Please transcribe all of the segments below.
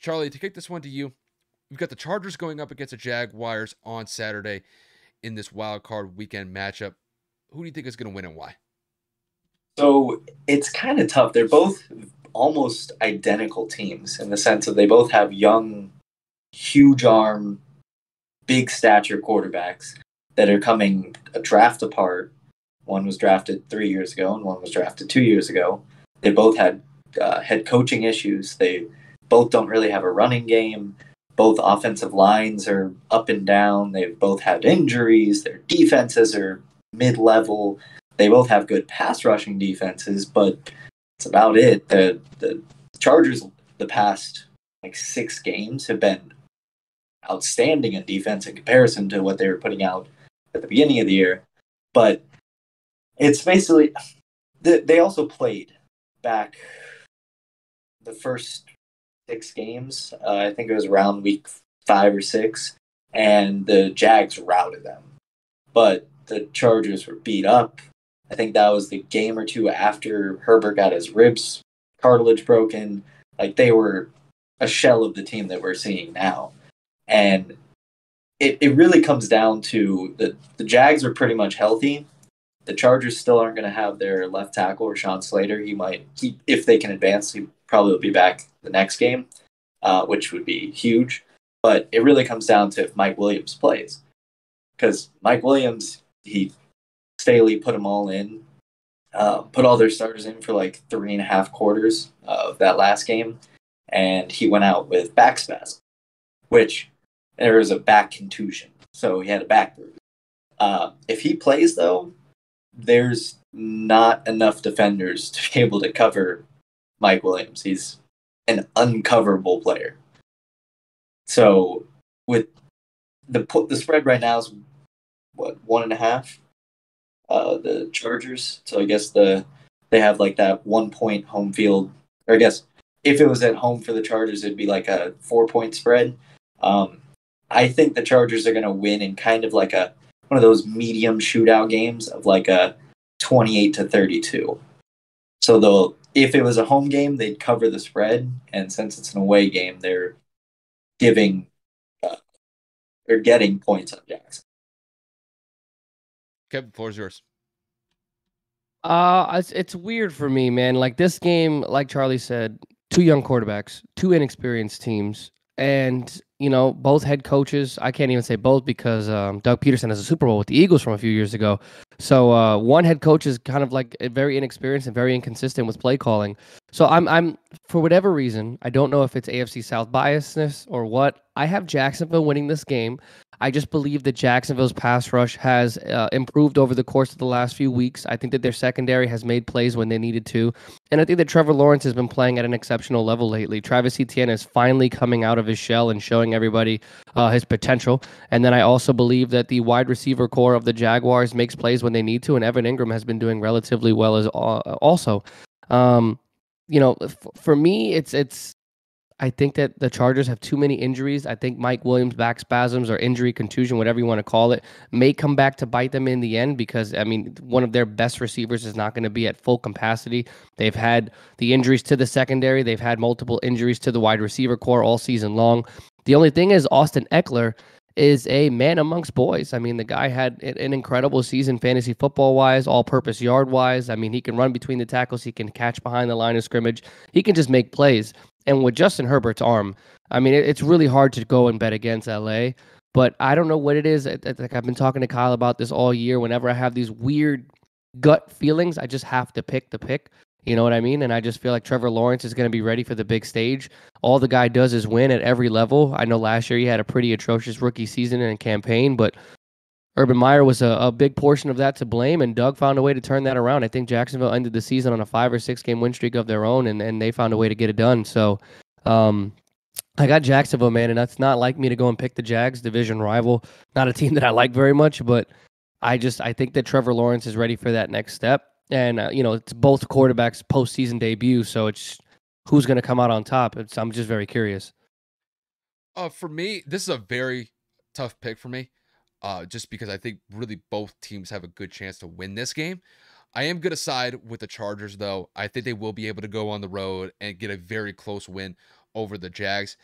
Charlie, to kick this one to you, we've got the Chargers going up against the Jaguars on Saturday in this wild card weekend matchup. Who do you think is going to win and why? So it's kind of tough. They're both almost identical teams in the sense that they both have young, huge arm, big stature quarterbacks that are coming a draft apart. One was drafted three years ago, and one was drafted two years ago. They both had uh, head coaching issues. They both don't really have a running game. Both offensive lines are up and down. They've both had injuries. Their defenses are mid level. They both have good pass rushing defenses, but it's about it. The the Chargers the past like six games have been outstanding in defense in comparison to what they were putting out at the beginning of the year. But it's basically they also played back the first six games. Uh, I think it was around week five or six, and the Jags routed them. But the Chargers were beat up. I think that was the game or two after Herbert got his ribs cartilage broken. Like they were a shell of the team that we're seeing now. And it, it really comes down to the the Jags are pretty much healthy. The Chargers still aren't going to have their left tackle, Rashawn Slater. He might, he, if they can advance, he probably will be back the next game, uh, which would be huge. But it really comes down to if Mike Williams plays, because Mike Williams, he Staley put them all in, uh, put all their starters in for like three and a half quarters of that last game, and he went out with back spasm, which there was a back contusion, so he had a back bruise. Uh, if he plays though, there's not enough defenders to be able to cover Mike Williams. He's an uncoverable player. So with the the spread right now is what one and a half. Uh, the Chargers. So I guess the they have like that one point home field. Or I guess if it was at home for the Chargers, it'd be like a four point spread. Um, I think the Chargers are going to win in kind of like a one of those medium shootout games of like a 28 to 32. So they'll if it was a home game, they'd cover the spread, and since it's an away game, they're giving uh, they're getting points on Jackson. Kevin, floor is yours. Uh, it's, it's weird for me, man. Like this game, like Charlie said, two young quarterbacks, two inexperienced teams, and you know, both head coaches. I can't even say both because um, Doug Pederson has a Super Bowl with the Eagles from a few years ago. So uh, one head coach is kind of like very inexperienced and very inconsistent with play calling. So I'm I'm for whatever reason, I don't know if it's AFC South biasness or what. I have Jacksonville winning this game. I just believe that Jacksonville's pass rush has uh, improved over the course of the last few weeks. I think that their secondary has made plays when they needed to. And I think that Trevor Lawrence has been playing at an exceptional level lately. Travis Etienne is finally coming out of his shell and showing everybody uh, his potential. And then I also believe that the wide receiver corps of the Jaguars makes plays when they need to. And Evan Engram has been doing relatively well as uh, also. Um, you know, for me, it's it's I think that the Chargers have too many injuries. I think Mike Williams' back spasms or injury, contusion, whatever you want to call it, may come back to bite them in the end because, I mean, one of their best receivers is not going to be at full capacity. They've had the injuries to the secondary, they've had multiple injuries to the wide receiver corps all season long. The only thing is, Austin Ekeler is a man amongst boys. I mean, the guy had an incredible season fantasy football wise, all purpose yard wise. I mean, he can run between the tackles, he can catch behind the line of scrimmage, he can just make plays. And with Justin Herbert's arm, I mean, it, it's really hard to go and bet against LA. But I don't know what it is. Like I've been talking to Kyle about this all year. Whenever I have these weird gut feelings, I just have to pick the pick. You know what I mean? And I just feel like Trevor Lawrence is going to be ready for the big stage. All the guy does is win at every level. I know last year he had a pretty atrocious rookie season and campaign, but Urban Meyer was a, a, big portion of that to blame, and Doug found a way to turn that around. I think Jacksonville ended the season on a five or six game win streak of their own, and, and they found a way to get it done. So um, I got Jacksonville, man, and that's not like me to go and pick the Jags, division rival. Not a team that I like very much, but I just I think that Trevor Lawrence is ready for that next step. And uh, you know, it's both quarterbacks postseason debut, so it's who's going to come out on top. It's, I'm just very curious. Uh, for me, this is a very tough pick for me uh, just because I think really both teams have a good chance to win this game. I am going to side with the Chargers, though. I think they will be able to go on the road and get a very close win over the Jags.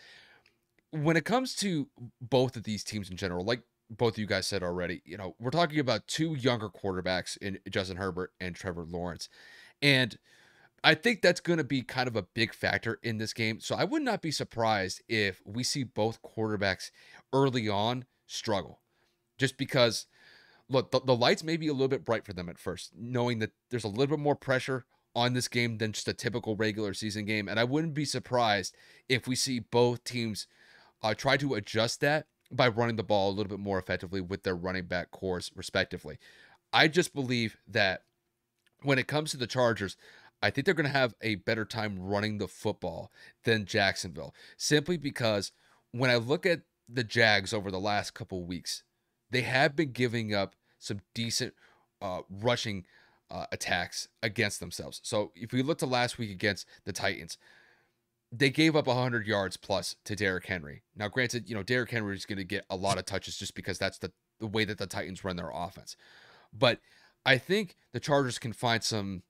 When it comes to both of these teams in general, like both of you guys said already, you know, we're talking about two younger quarterbacks in Justin Herbert and Trevor Lawrence. And I think that's going to be kind of a big factor in this game. So I would not be surprised if we see both quarterbacks early on struggle. Just because, look, the, the lights may be a little bit bright for them at first, knowing that there's a little bit more pressure on this game than just a typical regular season game. And I wouldn't be surprised if we see both teams uh, try to adjust that by running the ball a little bit more effectively with their running back cores, respectively. I just believe that when it comes to the Chargers, I think they're going to have a better time running the football than Jacksonville, simply because when I look at the Jags over the last couple weeks, they have been giving up some decent uh, rushing uh, attacks against themselves. So if we look to last week against the Titans, they gave up 100 yards plus to Derrick Henry. Now, granted, you know, Derrick Henry is going to get a lot of touches just because that's the, the way that the Titans run their offense. But I think the Chargers can find some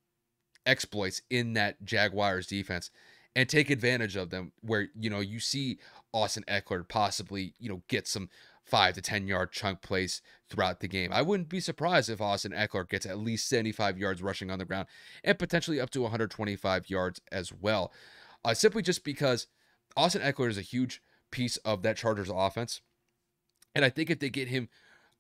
exploits in that Jaguars defense and take advantage of them where, you know, you see Austin Ekeler possibly, you know, get some five to 10 yard chunk plays throughout the game. I wouldn't be surprised if Austin Ekeler gets at least 75 yards rushing on the ground and potentially up to 125 yards as well uh, simply just because Austin Ekeler is a huge piece of that Chargers offense. And I think if they get him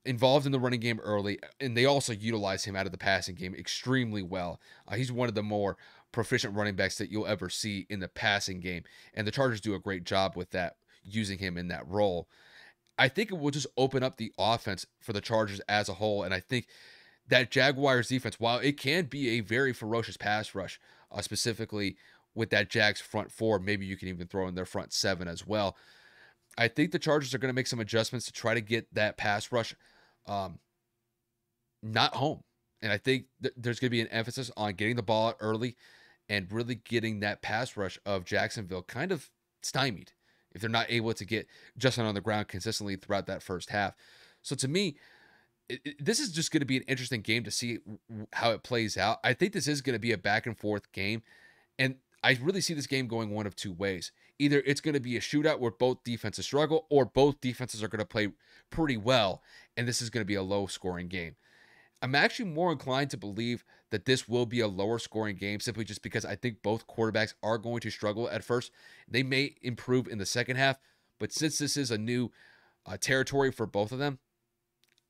involved in the running game early, and they also utilize him out of the passing game extremely well, uh, he's one of the more proficient running backs that you'll ever see in the passing game. And the Chargers do a great job with that, using him in that role. I think it will just open up the offense for the Chargers as a whole. And I think that Jaguars defense, while it can be a very ferocious pass rush, uh, specifically with that Jags front four. Maybe you can even throw in their front seven as well. I think the Chargers are going to make some adjustments to try to get that pass rush um, not home. And I think th- there's going to be an emphasis on getting the ball out early and really getting that pass rush of Jacksonville kind of stymied if they're not able to get Justin on the ground consistently throughout that first half. So to me, it, it, this is just going to be an interesting game to see how it plays out. I think this is going to be a back and forth game. And I really see this game going one of two ways. Either it's going to be a shootout where both defenses struggle, or both defenses are going to play pretty well, and this is going to be a low scoring game. I'm actually more inclined to believe that this will be a lower scoring game simply just because I think both quarterbacks are going to struggle at first. They may improve in the second half, but since this is a new uh, territory for both of them,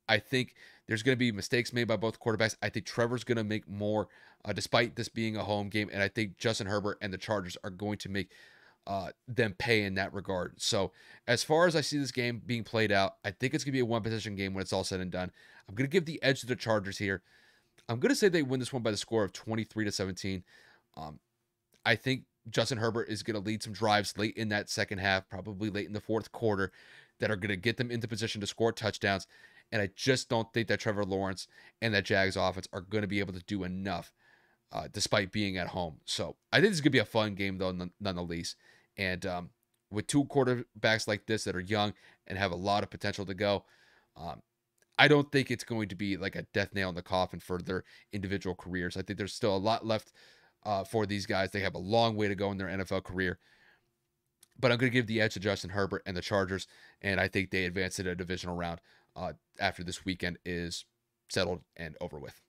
I think there's going to be mistakes made by both quarterbacks. I think Trevor's going to make more, uh, despite this being a home game. And I think Justin Herbert and the Chargers are going to make uh, them pay in that regard. So, as far as I see this game being played out, I think it's going to be a one possession game when it's all said and done. I'm going to give the edge to the Chargers here. I'm going to say they win this one by the score of 23 to 17. Um, I think Justin Herbert is going to lead some drives late in that second half, probably late in the fourth quarter, that are going to get them into position to score touchdowns. And I just don't think that Trevor Lawrence and that Jags offense are going to be able to do enough uh, despite being at home. So I think this is going to be a fun game, though, none, none the least. And um, with two quarterbacks like this that are young and have a lot of potential to go, um, I don't think it's going to be like a death nail in the coffin for their individual careers. I think there's still a lot left uh, for these guys. They have a long way to go in their NFL career. But I'm going to give the edge to Justin Herbert and the Chargers, and I think they advance to a divisional round uh, after this weekend is settled and over with.